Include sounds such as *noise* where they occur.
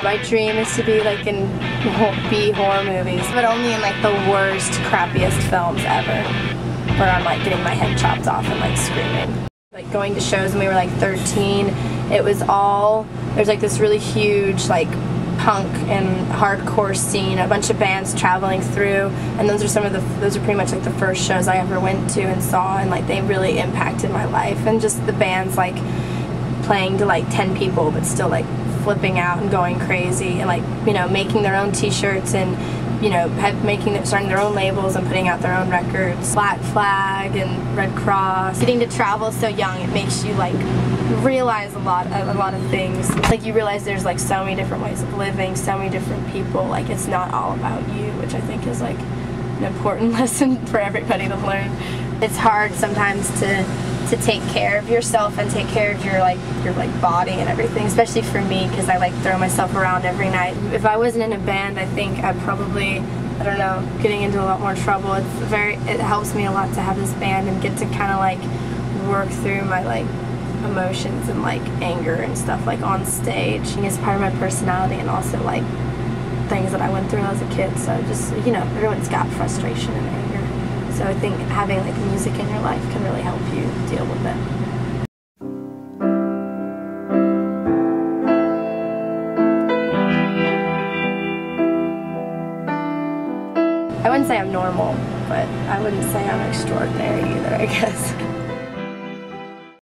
My dream is to be like in B horror movies, but only in like the worst, crappiest films ever, where I'm like getting my head chopped off and like screaming. Like going to shows when we were like 13, it was all, there's like this really huge like punk and hardcore scene, a bunch of bands traveling through, and those are some of the, those are pretty much like the first shows I ever went to and saw, and like they really impacted my life, and just the bands like playing to like 10 people, but still like flipping out and going crazy and like you know making their own t-shirts and you know making starting their own labels and putting out their own records. Black flag and Redd Kross. Getting to travel so young it makes you like realize a lot of, a lot of things. Like you realize there's like so many different ways of living so many different people. Like it's not all about you which i think is like an important *laughs* lesson for everybody to learn. It's hard sometimes to to take care of yourself and take care of your like your like body and everything especially for me because I like throw myself around every night. If I wasn't in a band I think I'd probably I don't know getting into a lot more trouble. It's very it helps me a lot to have this band and get to kind of like work through my like emotions and like anger and stuff like on stage. It's part of my personality and also like things that I went through when I was a kid. So just you know everyone's got frustration and anger so I think having like music in your life can really help you deal with it. I wouldn't say I'm normal, but I wouldn't say I'm extraordinary either, I guess. *laughs*